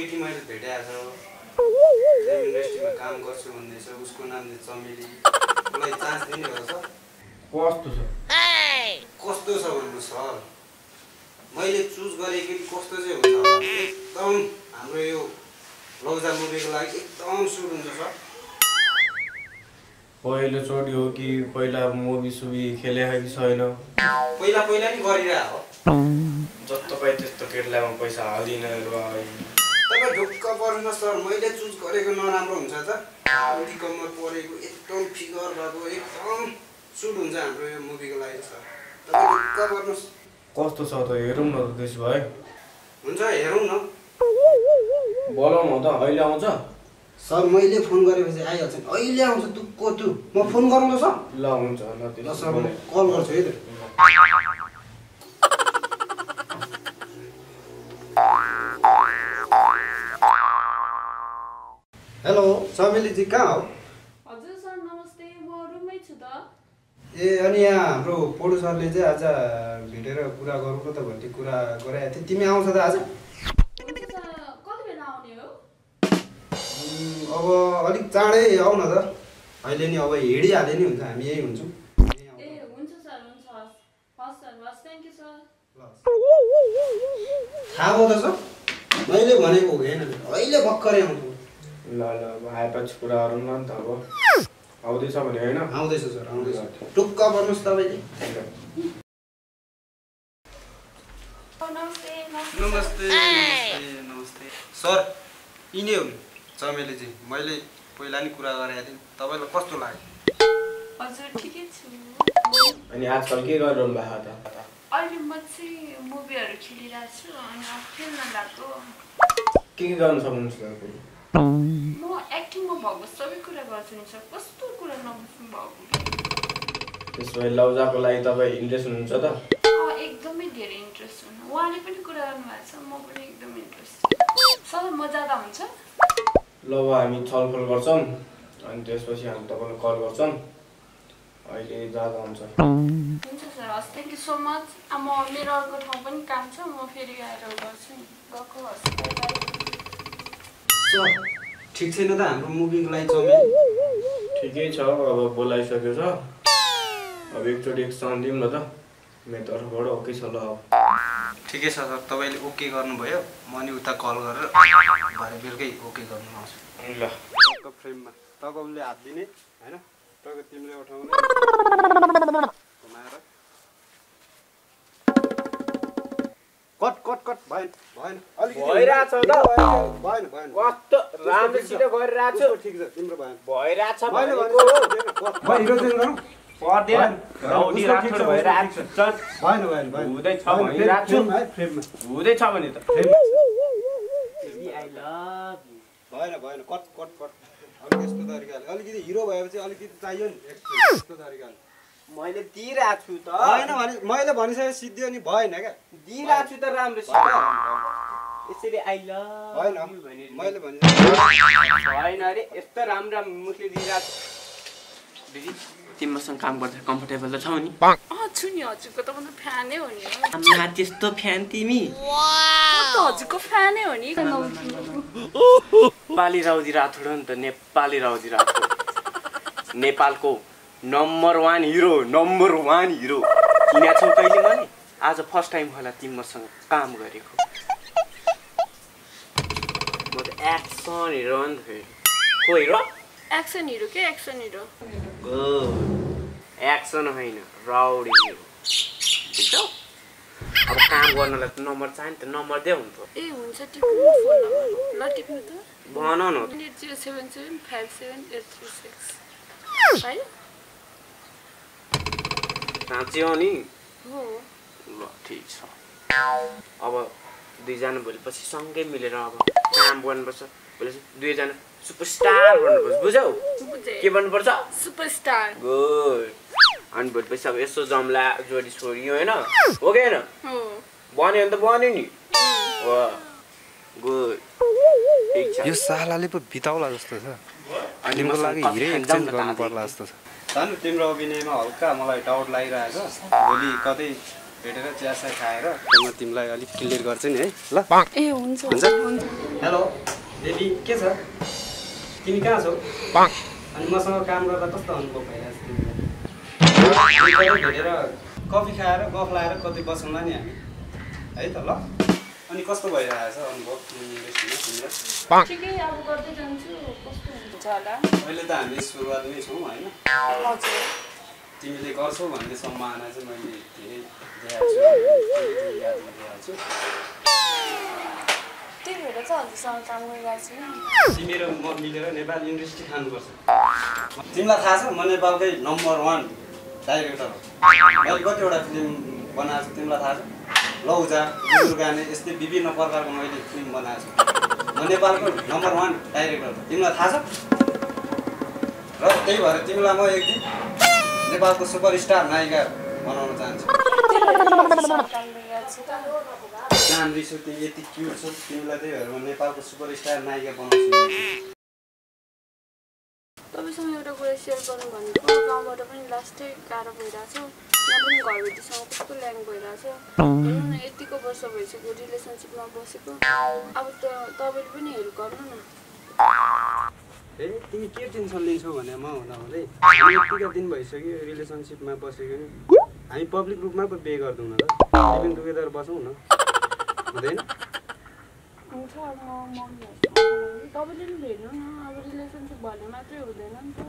केटी मैले भेटाएको छ इन्डस्ट्रीमा काम गर्छु भन्दैछ उसको नाम चाहिँ चमेली। उसलाई चान्स दिने सर कस्तो छ? कस्तो छ भन्नु सर मैले चुज गरेको कस्तो चाहिँ हुन्छ एकदम हाम्रो यो लौजा मुभीको लागि एकदम सुट हुन्छ सर पहिलोचोटि हो कि पहिला मुभी सुभी खेले कि छैन? पहिला पहिला नि गरिरहेको हो। जस्तो पाइ त्यस्तो केटीलाई पैसा हालिदिनेहरू तपाईँ ढुक्क पर्नु सर मैले चुज गरेको नराम्रो हुन्छ त। अलिक कम्मर परेको एकदम फिगर भएको एकदम सुट हुन्छ हाम्रो यो मुभीको लागि सर तपाईँ ढुक्क पर्नुहोस्। कस्तो छ त हेरौँ न त त्यसो भए हुन्छ हेरौँ न। बोलाउनु त अहिले आउँछ। सर मैले फोन गरेपछि आइहाल्छ नि। अहिले आउँछ तुक्को तु म फोन गरौँ ल सर। ल हुन्छ ल सर। कल गर्छु है त हेलो चमेलीजी कहाँ हो? हजुर सर नमस्ते म रुममै छु त। ए अनि यहाँ हाम्रो पोडु सरले चाहिँ आज भेटेर कुरा गरौँ न त भन्ने कुरा गराएको थियो। तिमी आउँछ त आज? हुन्छ सर कति बेला आउने हो? उम्, अब अलिक चाँडै आऊ न त। अहिले नि अब हिँडिहाले नि हुन्छ हामी यही हुन्छौँ। ए हुन्छ सर हुन्छ। हस् हस् सर हस् थ्याङ्क यू सर। ल। थाहा भयो त सर। मैले भनेको होइन अहिले भर्खरै आउँछु। ल ल अब आएपछि कुरा गरौँ न त अब। आउँदैछ भने होइन? आउँदैछ सर आउँदैछ। टुक्क पर्नुहोस् तपाईँले। नमस्ते नमस्ते सर। यिनै हुन् चमेलीजी। मैले पहिला नि कुरा गरेको थिएँ। तपाईँलाई कस्तो लाग्यो? हजुर ठिकै छु। अनि आजकल के गरिरहनु भएको त? अहिले म चाहिँ मुभीहरू खेलिरहेको छु अनि खेल्न लाग्यो। के के गर्नु सक्नुहुन्छ तपाईँ? म एक्टिङमा भएको सबै कुरा गर्छु नि सर कस्तो कुरा नबुझ्नु भएको त्यसो भए लौजाको लागि तपाईँ इन्ट्रेस्ट हुनुहुन्छ त एकदमै धेरै इन्ट्रेस्ट हुनु उहाँले पनि कुरा गर्नुभएको छ म पनि एकदम इन्ट्रेस्ट सर म जाँदा हुन्छ ल हामी छलफल गर्छौँ अनि त्यसपछि हामी तपाईँलाई कल गर्छौँ अहिले जाँदा हुन्छ हुन्छ सर हस् थ्याङ्क यू सो मच म मेरो अर्को ठाउँ पनि काम छ म फेरि आएर गर्छु नि गएको हस् सर ठिक छैन त हाम्रो मुभीको लागि चमेली ठिकै छ अब बोलाइसक्यो छ अब एकचोटि एक्सन दिउँ न त मेरो तर्फबाट ओके छ ल अब ठिकै छ सर तपाईँले ओके गर्नुभयो म नि उता कल गरेर भरे बेलुकै ओके गर्नु आउँछु ल फ्रेममा उसले हात दिने होइन टक्क तिमीले उठाउने कट कट कट भएन भएन। अलिकति भइरहेछ त। भएन भएन कस्तो राम्रोसित गरिरहेको छु ठिक छ तिम्रो भएन। भइरहेछ भएन भनेको भने हिरो चाहिँ गरौँ पर्दैन रौडी राठोड छ, भइरहेको छु। चल भएन भएन भएन। हुँदैछ भएन, भनिरहेको छु। फ्रेम- फ्रेममा है, फ्रेममा। हुँदैछ भने त। भएन भएन। Cut cut cut. अलिक यस्तो तरिकाले। अलिकति हिरो भएपछि अलिकति चाहियो नि। यस्तो तरिकाले। मैले दिइरहेको छु त। भएन भने मैले भनिसकेँ सिद्धियो नि भएन क्या। दिइरहेको छु त राम्रोसित यसरी आई लभ भनेर मैले भनिसकेँ भएन अरे यस्तो राम्रो राम्रो मुखले दिइरहेको छु दिदी तिम्रोसँग काम गर्दा कम्फर्टेबल त छौ नि? छु नि हजुरको त म त फ्यानै हो नि। हो। आम्मा त्यस्तो फ्यान तिमी? त हजुरको फ्यानै हो नि। नेपाली राउजी राठोड हो नि त नेपाली राउजी राठोड। नेपालको number one hero number one hero किन छौ कहिले मैले आज फर्स्ट टाइम होला तिम्रोसँग काम गरेको। म त एक्सन हिरो हो नि त फेरि। को हिरो एक्सन हिरो के? एक्सन हिरो एक्सन होइन राउडी हिरो बुझ्छौ अब काम गर्नलाई त नम्बर चाहियो नि त नम्बर दे हुन्छ ए हुन्छ टिप्नु ल टिप्नु त। भन न zero seven seven five seven eight three six. साँच्चै हो। नि ल ठिक छ। अब दुईजना भोलिपछि सँगै मिलेर अब काम गर्नुपर्छ। भोलि दुईजना सुपरस्टार भन्नुपर्छ बुझ्यौ? बुझेँ। के भन्नुपर्छ सुपरस्टार। गुड। अनि भोलिपछि अब यसो जम्ला जोडी छोरी होइन? हो कि होइन? हो। बन्यो भने त बन्यो नि। हो गुड। यो सालाले पो बिताउला जस्तो छ। अनि लागि हिरै एक्सचेन्ज गर्नु पर्ला जस्तो छ। सानो तिम्रो अभिनयमा हल्का मलाई डाउट लागिरहेको छ। भोलि कतै भेटेर चिया साया खाएर म तिमीलाई अलिक क्लियर गर्छु नि है। ल। ए हुन्छ। हुन्छ? हेलो दिदी के छ? तिमी कहाँ छौ? अनि मसँग काम गर्दा कस्तो अनुभव भइरहेको छ भेटेर कफी खाएर गफ लाएर कतै बसौँला नि हामी। है त ल। अनि कस्तो भइरहेको छ अनुभव ठिकै अब गर्दै जान्छु कस्तो हुन्छ होला? अहिले त हामी सुरुवातमै छौँ होइन? हजुर। तिमीले गर्छौ भन्ने सम्भावना चाहिँ मैले धेरै छु याद गरिरहेको छु। त्यही भएर चाहिँ हजुरसँग काम गरिरहेको छु नि। तिमी र म मिलेर नेपाल इन्डस्ट्री खानुपर्छ। तिमीलाई थाहा छ म नेपालकै नम्बर वान डाइरेक्टर हो। मैले कतिवटा फिल्म बनाएको छु तिमीलाई थाहा छ? लौजा गाने यस्तै विभिन्न प्रकारको मैले फिल्म बनाएको छु। म नेपालको नम्बर वान डाइरेक्टर तिमीलाई थाहा छ? र त्यही भएर तिमीलाई म एक दिन नेपालको सुपरस्टार नायिका बनाउन चाहन्छु। गरिरहेको छु त जान्दै छु तिमी यति क्युट छौ। तिमीलाई त्यही भएर म नेपालको सुपरस्टार नायिका बनाउँछु। तपाईँसँग एउटा कुरा सेयर गर्नु भनेको गाउँबाट पनि लास्टै गाह्रो भइरहेछ यहाँ पनि घरभित्रसँग कस्तो ल्याङ भइरहेछ हेर्नु न यतिको वर्ष भइसक्यो रिलेसनसिपमा बसेको अब त तपाईँले पनि हेल्प गर्नु न ए तिमी के टेन्सन लिन्छौ भने म हुँदा हुँदै यतिका दिन भइसक्यो रिलेसनसिपमा बसेको नि हामी पब्लिक रूपमा पो बे गर्दैनौँ त लिभिङ टुगेदर बसौँ न हुँदैन तपाईँले नि भेट्नु न अब रिलेसनसिप भन्ने मात्रै हुँदैन नि त।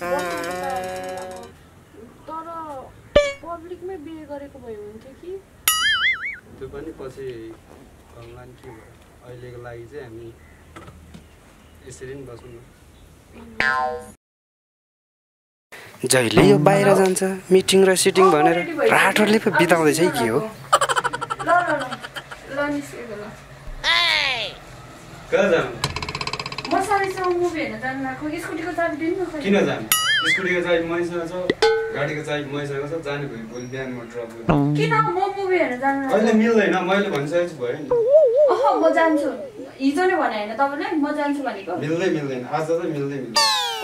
बस्नु तर पब्लिकमै बिहे गरेको भए हुन्थ्यो कि? त्यो पनि पछि गर्ला नि के भयो? अहिलेको लागि चाहिँ हामी यसरी नै बसौँ न। जहिले यो बाहिर जान्छ मिटिङ र सिटिङ भनेर राठोरले पो बिताउँदैछ है के हो? ल ल ल। ल निस्केको ल। कहाँ जानु मुभी हेर्न जानु लाग्यो स्कुटीको चाबी दिनु न खोइ किन जानु? स्कुटीको चाबी मैसँग छ गाडीको चाबी मैसँग छ जाने भयो भोलि बिहान म ड्रप गर्छु किन म मुभी हेर्न जानु अहिले मिल्दैन मैले भनिसकेको छु भयो नि। अह म जान्छु। हिजो नै भने होइन तपाईँले म जान्छु भनेको। मिल्दै मिल्दैन आज चाहिँ मिल्दै मिल्दैन।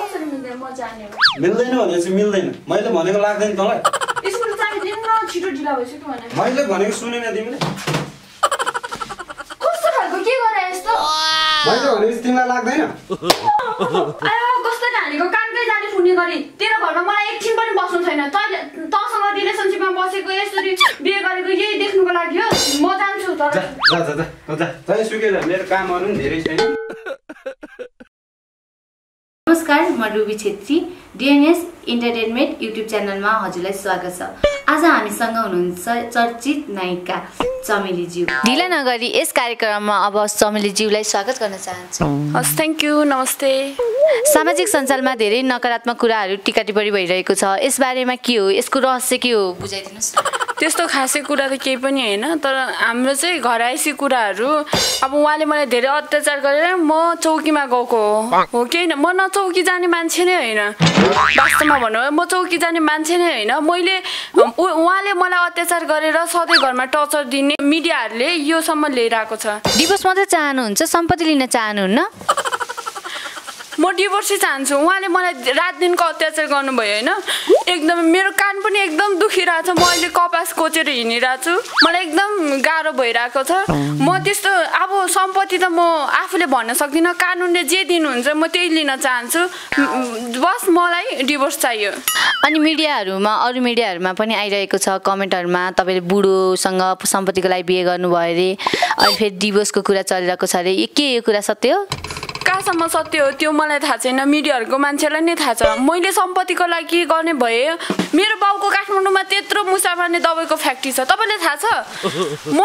कसरी मिल्दैन म जाने मैले भनेको लाग्दैन तँलाई। स्कुलको चाबी दिनु न छिटो ढिला भइसक्यो भने मैले भनेको सुनेन तिमीले कस्तो खालको के गरे यस्तो तिमीलाई लाग्दैन। आयो कस्तो हानेको कानकै जाने फुन्ने गरी। तेरो घरमा मलाई एकछिन पनि बस्नु छैन। तँसँग रिलेसनसिपमा बसेको यसरी बिहे गरेको यही देख्नुको लागि हो। म जान्छु तर मेरो कामहरू पनि धेरै छैन। नमस्कार म Ruby Chhetri DNS entertainment YouTube च्यानलमा हजुरलाई स्वागत छ। आज हामीसँग हुनुहुन्छ चर्चित नायिका चमेलीज्यू। ढिला नगरी यस कार्यक्रममा अब चमेलीज्यूलाई स्वागत गर्न चाहन्छु। हस् थ्याङ्क यू नमस्ते। सामाजिक सञ्जालमा धेरै नकारात्मक कुराहरू टिका टिप्पणी भइरहेको छ। यसबारेमा के हो? यसको रहस्य के हो? बुझाइदिनुहोस् न। त्यस्तो खासै कुरा त केही पनि होइन तर हाम्रो चाहिँ घराइसी कुराहरू अब उहाँले मलाई धेरै अत्याचार गरेर म चौकीमा गएको हो। हो कि होइन म न चौकी जाने मान्छे नै होइन। वास्तवमा भनौँ म चौकी जाने मान्छे नै होइन। मैले उहाँले मलाई अत्याचार गरेर सधैँ घरमा टर्चर दिने मिडियाहरूले योसम्म आएको छ। डिभोर्स मात्रै चाहनुहुन्छ सम्पत्ति लिन चाहनुहुन्न? म डिभोर्सै चाहन्छु। उहाँले मलाई रात दिनको अत्याचार गर्नुभयो होइन? एकदम मेरो कान पनि एकदम दुखिरहेको छ म अहिले कपास कोचेर हिँडिरहेको छु मलाई एकदम गाह्रो भइरहेको छ। म त्यस्तो अब सम्पत्ति त म आफूले भन्न सक्दिनँ। कानुनले जे दिनुहुन्छ म त्यही लिन चाहन्छु। बस मलाई डिभोर्स चाहियो। अनि मिडियाहरूमा अरू मिडियाहरूमा पनि आइरहेको छ कमेन्टहरूमा तपाईँले बुढोसँग सम्पत्तिको लागि बिहे गर्नुभयो अरे। अनि फेरि डिभोर्सको कुरा चलिरहेको छ अरे। के यो कुरा सत्य हो? कहाँसम्म सत्य हो त्यो मलाई थाहा छैन मिडियाहरूको मान्छेलाई नै थाहा छ। मैले सम्पत्तिको लागि गर्ने भए मेरो बाउको काठमाडौँमा त्यत्रो मुसा मार्ने दबाईको फ्याक्ट्री छ। तपाईँलाई थाहा छ? म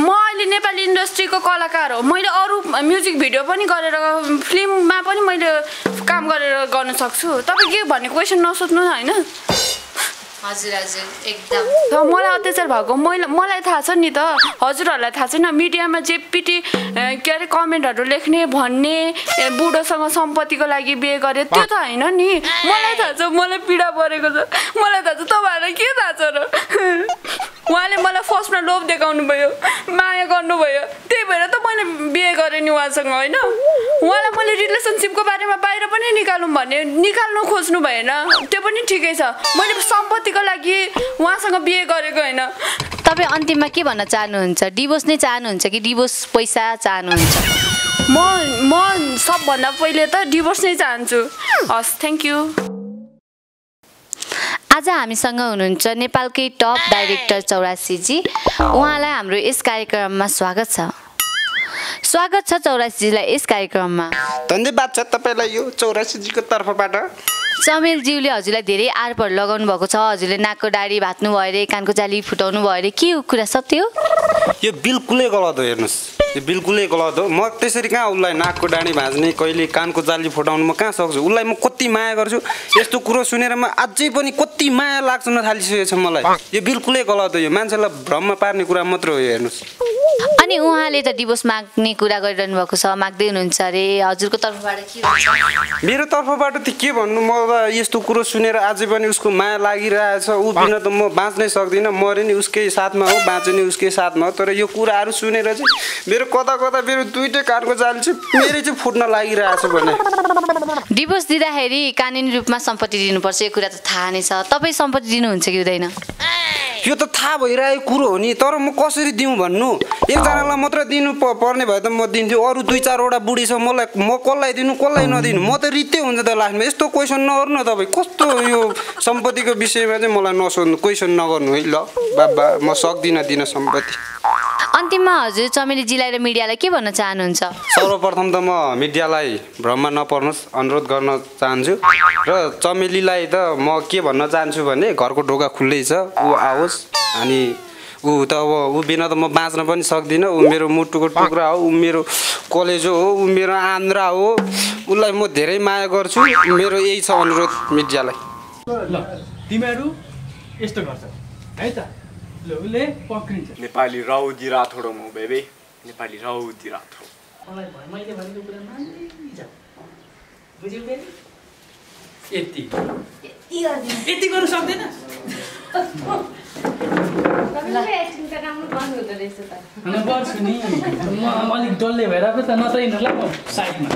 म अहिले नेपाली इन्डस्ट्रीको कलाकार हो। मैले अरू म्युजिक भिडियो पनि गरेर फिल्ममा पनि मैले काम गरेर गर्न सक्छु। तपाईँ के भन्ने क्वेसन नसोध्नु होइन? हजुर हजुर एकदम। मलाई अत्याचार भएको मैले मलाई थाहा छ नि त। हजुरहरूलाई थाहा छैन मिडियामा जे पिटी के अरे कमेन्टहरू लेख्ने भन्ने बुढोसँग सम्पत्तिको लागि बिहे गरे त्यो त होइन नि। मलाई थाहा छ मलाई पीडा परेको छ। मलाई थाहा छ तपाईँहरूलाई के थाहा छ र? उहाँले मलाई फर्स्टमा लोभ देखाउनु भयो माया गर्नुभयो। त्यही भएर त मैले बिहे गरेँ नि उहाँसँग होइन? उहाँलाई मैले रिलेसनसिपको बारेमा बाहिर पनि निकालौँ भने निकाल्नु खोज्नु भएन। त्यो पनि ठिकै छ। मैले सम्पत्तिको लागि उहाँसँग बिहे गरेको होइन। तपाईँ अन्तिममा के भन्न चाहनुहुन्छ? डिभोर्स नै चाहनुहुन्छ कि डिभोर्स पैसा चाहनुहुन्छ? म म सबभन्दा पहिले त डिभोर्स नै चाहन्छु। हस् थ्याङ्क यू आज हामीसँग हुनुहुन्छ नेपालकै टप डाइरेक्टर चौरासीजी। उहाँलाई हाम्रो यस कार्यक्रममा स्वागत छ। स्वागत छ चौरासीजीलाई यस कार्यक्रममा। धन्यवाद छ तपाईँलाई यो चौरासीजीको तर्फबाट। चमेलज्यूले हजुरलाई धेरै आरपहरू लगाउनु भएको छ। हजुरले नाकको डाडी भात्नु भयो अरे कानको जाली फुटाउनु भयो अरे के कुरा सत्य हो? यो बिल्कुलै गलत हो हेर्नुहोस्। यो बिल्कुलै गलत हो। म त्यसरी कहाँ उसलाई नाकको डाँडी भाँच्ने कहिले कानको जाली फुटाउनु म कहाँ सक्छु? उसलाई म कति माया गर्छु? यस्तो कुरो सुनेर म अझै पनि कति माया लाग्छ न थालिसकेको छ मलाई। यो बिल्कुलै गलत हो यो। मान्छेलाई भ्रममा पार्ने कुरा मात्र हो यो हेर्नुहोस्। अनि उहाँले त डिभोर्स माग्ने कुरा गरिरहनु भएको छ। माग्दै हुनुहुन्छ अरे। हजुरको तर्फबाट के मेरो तर्फबाट त के भन्नु? म त यस्तो कुरो सुनेर अझै पनि उसको माया लागिरहेछ ऊ बिना त म बाँच्नै सक्दिनँ मरे नि उसकै साथमा हो बाँचे नि उसकै साथमा हो। तर यो कुराहरू सुनेर चाहिँ मेरो कता कता मेरो दुइटै कानको जाली चाहिँ मेरै चाहिँ फुट्न लागिरहेछ भने। डिभोर्स दिँदाखेरि कानुनी रूपमा सम्पत्ति दिनुपर्छ यो कुरा त थाहा नै छ। तपाईँ सम्पत्ति दिनुहुन्छ कि हुँदैन? यो त थाहा भइरहेको कुरो हो नि तर म कसरी दिउँ भन्नु? एकजनालाई मात्र दिनु पर्ने भए त म दिन्छु अरू दुई चारवटा बुढी छ मलाई म कसलाई दिनु कसलाई नदिनु? म त रित्तै हुन्छ त लास्टमा। यस्तो क्वेसन नगर्नु तपाईँ। कस्तो यो सम्पत्तिको विषयमा चाहिँ मलाई नसोध्नु क्वेसन नगर्नु है ल। बाबा म सक्दिनँ दिन सम्पत्ति। अन्तिममा हजुर चमेलीजीलाई र मिडियालाई के भन्न चाहनुहुन्छ? सर्वप्रथम त म मिडियालाई भ्रममा नपर्नुहोस् अनुरोध गर्न चाहन्छु। र चमेलीलाई त म के भन्न चाहन्छु भने घरको ढोका खुल्लै छ ऊ आओस्। अनि ऊ त अब ऊ बिना त म बाँच्न पनि सक्दिनँ। ऊ मेरो मुटुको टुक्रा हो ऊ मेरो कलेजो हो ऊ मेरो आन्द्रा हो। उसलाई म धेरै माया गर्छु। मेरो यही छ अनुरोध मिडियालाई। ल तिमीहरू यस्तो गर्छ। है त? ल उसले पक्रिन्छ। नेपाली राउदी राथोड म बेबे। नेपाली राउदी राथोड मलाई भयो मैले भनेको कुरा मानिन्छ बुझ्यौ बे यति। यति गर्नु सक्दैन? अनि गर्छु नि। म अलिक डल्ले भइरहेको त नत्र यिनीहरूलाई म साइडमा।